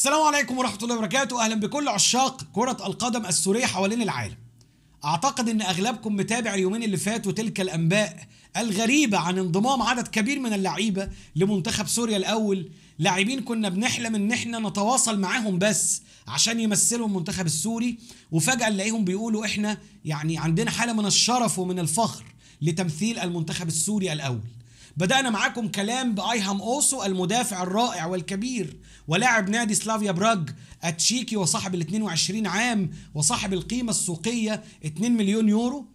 السلام عليكم ورحمة الله وبركاته. أهلا بكل عشاق كرة القدم السورية حوالين العالم. أعتقد أن أغلبكم متابع اليومين اللي فاتوا تلك الأنباء الغريبة عن انضمام عدد كبير من اللعيبة لمنتخب سوريا الأول. لاعبين كنا بنحلم إن إحنا نتواصل معاهم بس عشان يمثلوا المنتخب السوري. وفجأة نلاقيهم بيقولوا إحنا يعني عندنا حالة من الشرف ومن الفخر لتمثيل المنتخب السوري الأول. بدأنا معاكم كلام بأيهام أوسو المدافع الرائع والكبير ولاعب نادي سلافيا براج التشيكي وصاحب ال 22 عام وصاحب القيمة السوقية 2 مليون يورو.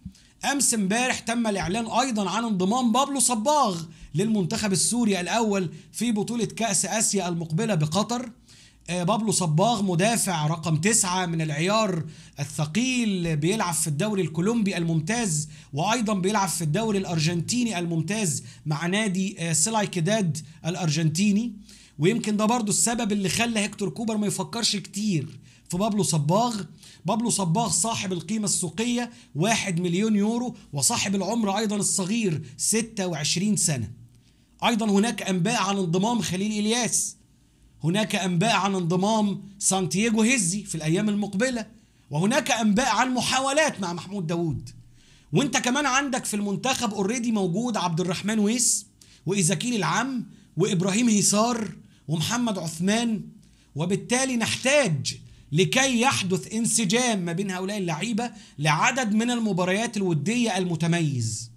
أمس امبارح تم الإعلان أيضا عن انضمام بابلو صباغ للمنتخب السوري الأول في بطولة كأس آسيا المقبلة بقطر. بابلو صباغ مدافع رقم تسعة من العيار الثقيل بيلعب في الدوري الكولومبي الممتاز وأيضا بيلعب في الدوري الأرجنتيني الممتاز مع نادي آه، سيلاي كيداد الأرجنتيني. ويمكن ده برضو السبب اللي خلى هيكتور كوبر ما يفكرش كتير في بابلو صباغ. بابلو صباغ صاحب القيمة السوقية 1 مليون يورو وصاحب العمر أيضا الصغير 26 سنة. أيضا هناك أنباء عن انضمام خليل إلياس. هناك أنباء عن انضمام سانتياغو حزي في الأيام المقبلة وهناك أنباء عن محاولات مع محمود داوود. وأنت كمان عندك في المنتخب already موجود عبد الرحمن ويس وإيزاكيل العم وإبراهيم هيسار ومحمد عثمان. وبالتالي نحتاج لكي يحدث انسجام ما بين هؤلاء اللعيبة لعدد من المباريات الودية المتميز.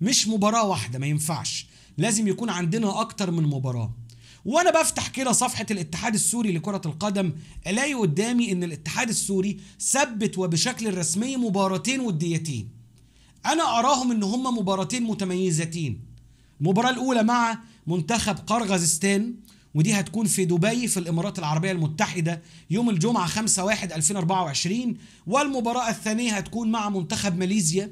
مش مباراة واحدة ما ينفعش. لازم يكون عندنا أكتر من مباراة. وأنا بفتح كده صفحة الاتحاد السوري لكرة القدم الاقي قدامي إن الاتحاد السوري ثبت وبشكل رسمي مباراتين وديتين. أنا أراهم إن هما مباراتين متميزتين. المباراة الأولى مع منتخب قرغيزستان ودي هتكون في دبي في الإمارات العربية المتحدة يوم الجمعة 5 1 2024 والمباراة الثانية هتكون مع منتخب ماليزيا.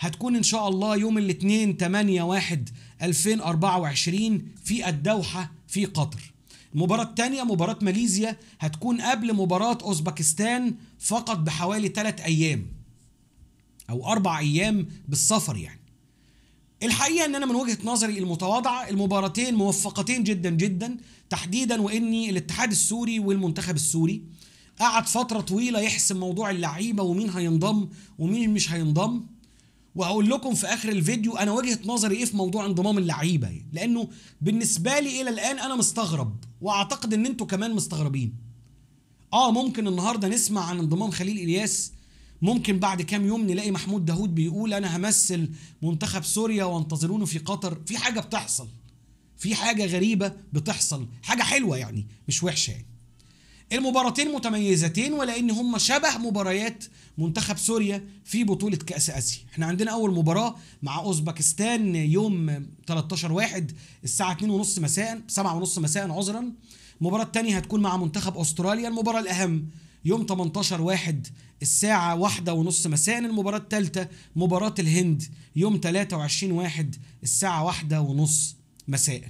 هتكون إن شاء الله يوم الاثنين 8 1 2024 في الدوحة في قطر. المباراة الثانية مباراة ماليزيا هتكون قبل مباراة أوزبكستان فقط بحوالي ثلاث أيام أو أربع أيام بالسفر يعني. الحقيقة أن أنا من وجهة نظري المتواضعة المباراتين موفقتين جدا جدا تحديدا وإني الاتحاد السوري والمنتخب السوري. قعد فترة طويلة يحسم موضوع اللعيبة ومين هينضم ومين مش هينضم. وهقول لكم في آخر الفيديو أنا وجهة نظري إيه في موضوع انضمام اللعيبة يعني. لأنه بالنسبة لي إلى الآن أنا مستغرب وأعتقد إن أنتوا كمان مستغربين. آه ممكن النهارده نسمع عن انضمام خليل إلياس. ممكن بعد كام يوم نلاقي محمود داوود بيقول أنا همثل منتخب سوريا وانتظروني في قطر. في حاجة بتحصل. في حاجة غريبة بتحصل. حاجة حلوة يعني مش وحشة يعني. المباراتين متميزتين ولأن هم شبه مباريات منتخب سوريا في بطولة كأس آسيا. إحنا عندنا أول مباراة مع أوزبكستان يوم 13 واحد الساعة 2 ونص مساء 7 ونص مساء عذرا. المباراة الثانية هتكون مع منتخب أستراليا. المباراة الأهم يوم 18 واحد الساعة واحدة ونص مساء. المباراة الثالثة مباراة الهند يوم 23 واحد الساعة واحدة ونص مساء.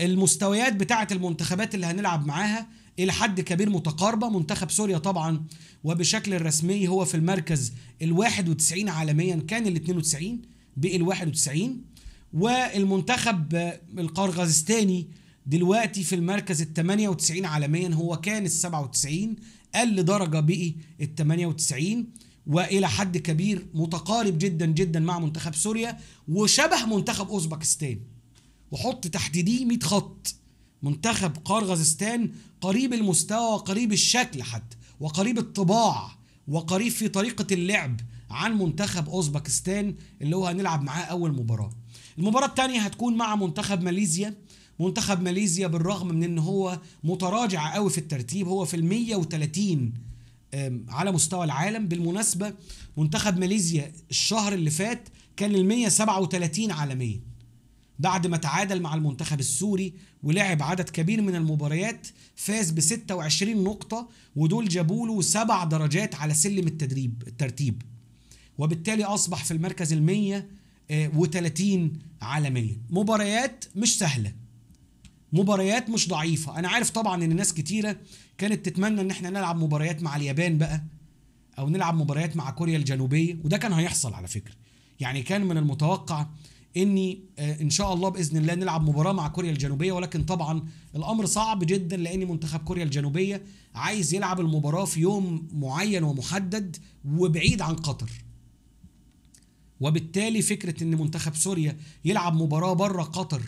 المستويات بتاعة المنتخبات اللي هنلعب معاها إلى حد كبير متقاربة. منتخب سوريا طبعا وبشكل رسمي هو في المركز ال 91 عالميا. كان ال 92 بقي ال 91 والمنتخب القرغيزستاني دلوقتي في المركز ال 98 عالميا. هو كان ال 97 قل درجة بقي ال 98 وإلى حد كبير متقارب جدا جدا مع منتخب سوريا. وشبه منتخب أوزبكستان. وحط تحت دي 100 خط. منتخب قرغيزستان قريب المستوى وقريب الشكل حتى وقريب الطباع وقريب في طريقة اللعب عن منتخب أوزبكستان اللي هو هنلعب معاه أول مباراة. المباراة الثانية هتكون مع منتخب ماليزيا. منتخب ماليزيا بالرغم من إن هو متراجع قوي في الترتيب هو في ال 130 على مستوى العالم. بالمناسبة منتخب ماليزيا الشهر اللي فات كان ال 137 عالميا. بعد ما تعادل مع المنتخب السوري ولعب عدد كبير من المباريات فاز ب 26 نقطة ودول جابوا له سبع درجات على سلم التدريب الترتيب. وبالتالي أصبح في المركز ال 130 عالميا. مباريات مش سهلة. مباريات مش ضعيفة. أنا عارف طبعا إن ناس كتيرة كانت تتمنى إن إحنا نلعب مباريات مع اليابان بقى أو نلعب مباريات مع كوريا الجنوبية وده كان هيحصل على فكرة. يعني كان من المتوقع إني آه، إن شاء الله بإذن الله نلعب مباراة مع كوريا الجنوبية ولكن طبعا الأمر صعب جدا لأن منتخب كوريا الجنوبية عايز يلعب المباراة في يوم معين ومحدد وبعيد عن قطر. وبالتالي فكرة إن منتخب سوريا يلعب مباراة بره قطر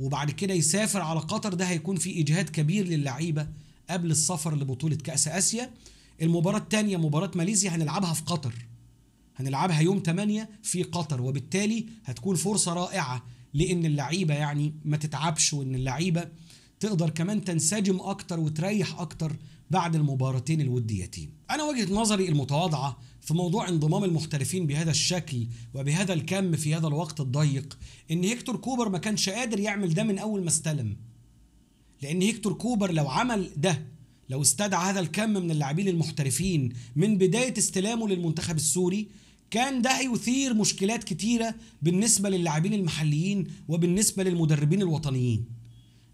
وبعد كده يسافر على قطر ده هيكون في اجهاد كبير للعيبة قبل السفر لبطولة كأس آسيا. المباراة الثانية مباراة ماليزيا هنلعبها في قطر. هنلعبها يوم 8 في قطر وبالتالي هتكون فرصة رائعة لإن اللعيبة يعني ما تتعبش وإن اللعيبة تقدر كمان تنسجم أكتر وتريح أكتر بعد المباراتين الوديتين. أنا وجهة نظري المتواضعة في موضوع انضمام المحترفين بهذا الشكل وبهذا الكم في هذا الوقت الضيق إن هيكتور كوبر ما كانش قادر يعمل ده من أول ما استلم. لأن هيكتور كوبر لو عمل ده لو استدعى هذا الكم من اللاعبين المحترفين من بداية استلامه للمنتخب السوري كان ده هيثير مشكلات كتيرة بالنسبة للاعبين المحليين وبالنسبة للمدربين الوطنيين.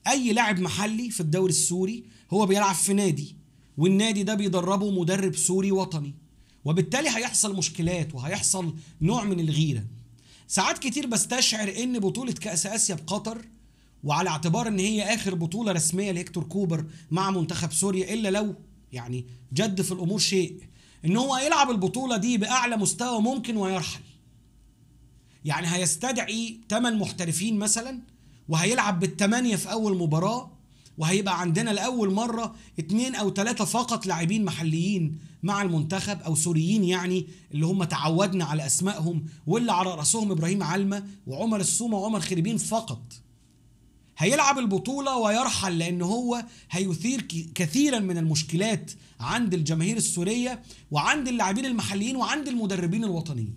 أي لاعب محلي في الدوري السوري هو بيلعب في نادي والنادي ده بيدربه مدرب سوري وطني. وبالتالي هيحصل مشكلات وهيحصل نوع من الغيرة. ساعات كتير بستشعر إن بطولة كأس آسيا بقطر وعلى اعتبار إن هي آخر بطولة رسمية لهكتور كوبر مع منتخب سوريا إلا لو يعني جد في الأمور شيء. إن هو يلعب البطولة دي بأعلى مستوى ممكن ويرحل. يعني هيستدعي 8 محترفين مثلا وهيلعب بالثمانيه في أول مباراة وهيبقى عندنا لأول مرة اثنين أو ثلاثة فقط لاعبين محليين مع المنتخب أو سوريين يعني اللي هم تعودنا على أسمائهم واللي على رأسهم إبراهيم علمة وعمر السومة وعمر خريبين فقط. هيلعب البطولة ويرحل لأن هو هيثير كثيرا من المشكلات عند الجماهير السورية وعند اللاعبين المحليين وعند المدربين الوطنيين.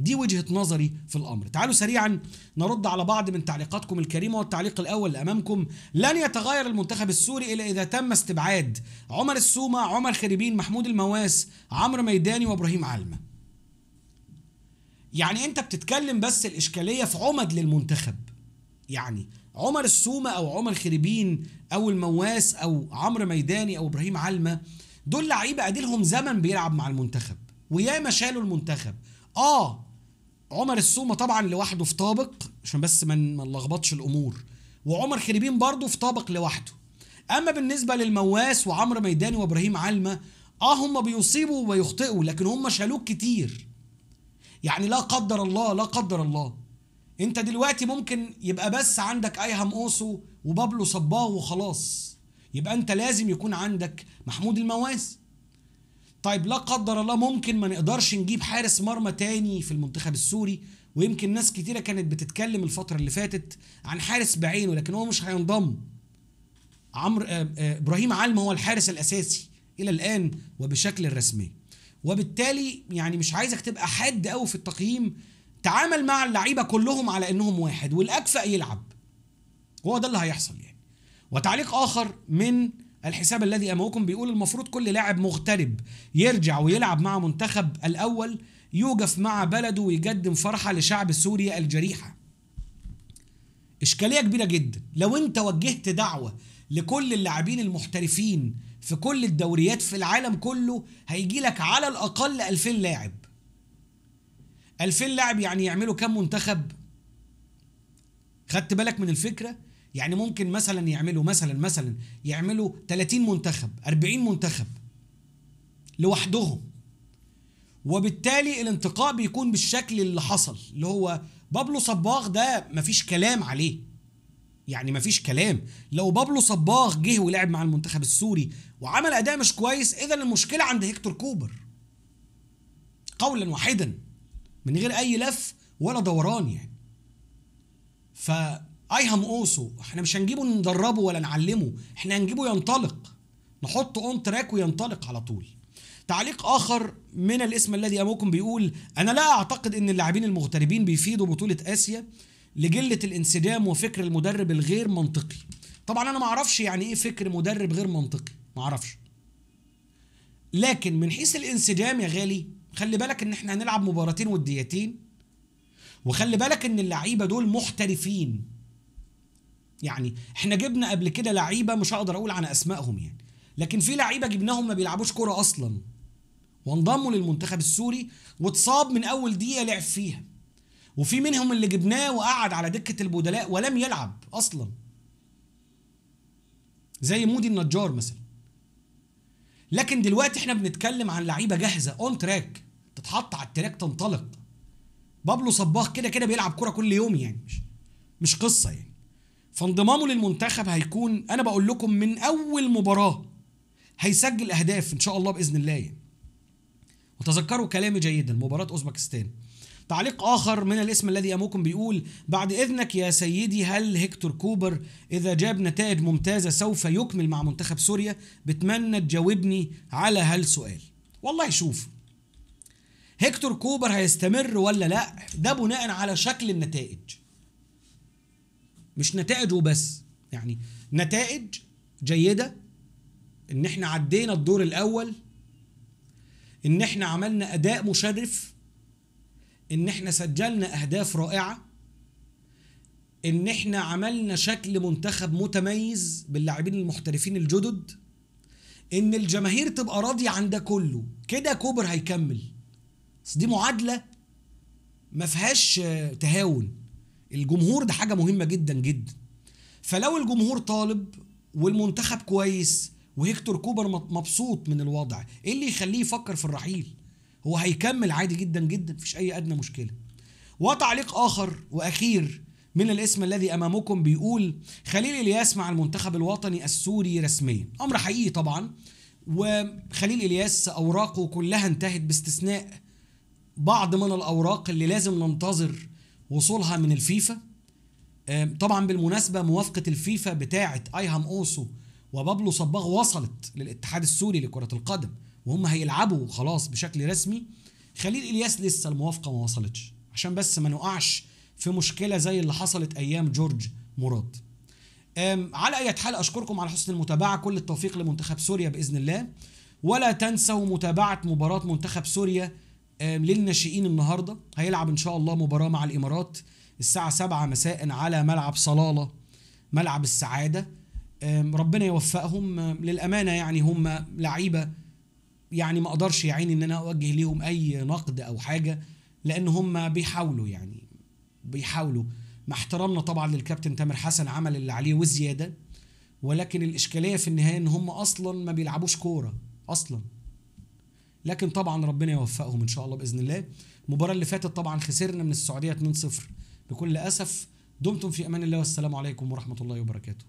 دي وجهة نظري في الأمر. تعالوا سريعا نرد على بعض من تعليقاتكم الكريمة والتعليق الأول أمامكم لن يتغير المنتخب السوري إلا إذا تم استبعاد عمر السومة عمر خريبين محمود المواس عمرو ميداني وإبراهيم علمة. يعني أنت بتتكلم بس الإشكالية في عمد للمنتخب. يعني عمر السومة أو عمر خريبين أو المواس أو عمرو ميداني أو إبراهيم علمة دول لعيبة أديلهم زمن بيلعب مع المنتخب وياما شالوا المنتخب. آه عمر السومة طبعا لوحده في طابق عشان بس ما نلخبطش الأمور وعمر خريبين برضه في طابق لوحده. أما بالنسبة للمواس وعمرو ميداني وإبراهيم علمة آه هم بيصيبوا ويخطئوا لكن هم شالوك كتير. يعني لا قدر الله لا قدر الله انت دلوقتي ممكن يبقى بس عندك ايهم اوسو وبابلو صباغ وخلاص. يبقى انت لازم يكون عندك محمود المواس طيب لا قدر الله ممكن ما نقدرش نجيب حارس مرمى تاني في المنتخب السوري ويمكن ناس كتيرة كانت بتتكلم الفترة اللي فاتت عن حارس بعينه لكن هو مش هينضم. عمرو آه، آه، إبراهيم علم هو الحارس الأساسي إلى الآن وبشكل رسمي. وبالتالي يعني مش عايزك تبقى حاد قوي في التقييم تعامل مع اللعيبة كلهم على إنهم واحد والأكفأ يلعب. هو ده اللي هيحصل يعني. وتعليق آخر من الحساب الذي أمامكم بيقول المفروض كل لاعب مغترب يرجع ويلعب مع منتخب الأول يوقف مع بلده ويقدم فرحة لشعب سوريا الجريحة. إشكالية كبيرة جدا. لو أنت وجهت دعوة لكل اللاعبين المحترفين في كل الدوريات في العالم كله هيجي لك على الأقل 2000 لاعب. 2000 لاعب يعني يعملوا كام منتخب؟ خدت بالك من الفكرة؟ يعني ممكن مثلا يعملوا مثلا مثلا يعملوا 30 منتخب 40 منتخب لوحدهم. وبالتالي الانتقاء بيكون بالشكل اللي حصل اللي هو بابلو صباغ ده مفيش كلام عليه. يعني مفيش كلام. لو بابلو صباغ جه ولعب مع المنتخب السوري وعمل أداء مش كويس اذا المشكلة عند هيكتور كوبر. قولا واحدا. من غير أي لف ولا دوران يعني. ف ايهم اوسو إحنا مش هنجيبه ندربه ولا نعلمه إحنا هنجيبه ينطلق. نحطه on track وينطلق على طول. تعليق آخر من الاسم الذي امامكم بيقول أنا لا أعتقد إن اللاعبين المغتربين بيفيدوا بطولة آسيا لجلة الانسجام وفكر المدرب الغير منطقي. طبعا أنا ما أعرفش يعني إيه فكر مدرب غير منطقي ما أعرفش. لكن من حيث الانسجام يا غالي خلي بالك إن إحنا هنلعب مباراتين وديتين وخلي بالك إن اللعيبة دول محترفين. يعني إحنا جبنا قبل كده لعيبة مش هقدر أقول عن أسمائهم يعني لكن في لعيبة جبناهم ما بيلعبوش كورة أصلا. وانضموا للمنتخب السوري واتصاب من أول دقيقة لعب فيها. وفي منهم اللي جبناه وقعد على دكة البدلاء ولم يلعب أصلا. زي مودي النجار مثلا. لكن دلوقتي إحنا بنتكلم عن لعيبة جاهزة on track تتحط على التراك تنطلق. بابلو صباغ كده كده بيلعب كرة كل يوم يعني مش مش قصة يعني. فانضمامه للمنتخب هيكون أنا بقول لكم من أول مباراة هيسجل أهداف إن شاء الله بإذن الله يعني. وتذكروا كلامي جيدا مباراة أوزبكستان. تعليق آخر من الاسم الذي أمامكم بيقول بعد إذنك يا سيدي هل هيكتور كوبر إذا جاب نتائج ممتازة سوف يكمل مع منتخب سوريا؟ بتمنى تجاوبني على هالسؤال. والله شوف هيكتور كوبر هيستمر ولا لأ؟ ده بناء على شكل النتائج. مش نتائج وبس يعني نتائج جيدة إن إحنا عدينا الدور الأول إن إحنا عملنا أداء مشرف إن إحنا سجلنا أهداف رائعة إن إحنا عملنا شكل منتخب متميز باللاعبين المحترفين الجدد إن الجماهير تبقى راضية عن ده كله كده كوبر هيكمل. بس دي معادلة ما فيهاش تهاون. الجمهور ده حاجة مهمة جدا جدا. فلو الجمهور طالب والمنتخب كويس وهيكتور كوبر مبسوط من الوضع إيه اللي يخليه يفكر في الرحيل؟ هو هيكمل عادي جدا جدا مفيش أي أدنى مشكلة. وتعليق آخر وأخير من الاسم الذي أمامكم بيقول خليل إلياس مع المنتخب الوطني السوري رسميا. أمر حقيقي طبعا وخليل إلياس أوراقه كلها انتهت باستثناء بعض من الأوراق اللي لازم ننتظر وصولها من الفيفا. طبعا بالمناسبة موافقة الفيفا بتاعة أيهام أوسو وبابلو صباغ وصلت للاتحاد السوري لكرة القدم. وهم هيلعبوا خلاص بشكل رسمي. خليل إلياس لسه الموافقة ما وصلتش عشان بس ما نقعش في مشكلة زي اللي حصلت أيام جورج مراد على أي حال أشكركم على حسن المتابعة. كل التوفيق لمنتخب سوريا بإذن الله. ولا تنسوا متابعة مباراة منتخب سوريا للناشئين النهارده. هيلعب إن شاء الله مباراة مع الإمارات الساعة 7 مساء على ملعب صلالة ملعب السعادة. ربنا يوفقهم. للأمانة يعني هم لعيبة يعني ما أقدرش يا عيني ان أنا اوجه ليهم اي نقد أو حاجة لأن هم بيحاولوا يعني بيحاولوا. مع احترامنا طبعا للكابتن تامر حسن عمل اللي عليه وزيادة ولكن الإشكالية في النهاية إن هم أصلا ما بيلعبوش كورة أصلا. لكن طبعا ربنا يوفقهم إن شاء الله بإذن الله. المباراة اللي فاتت طبعا خسرنا من السعودية 2-0 بكل أسف دمتم في أمان الله والسلام عليكم ورحمة الله وبركاته.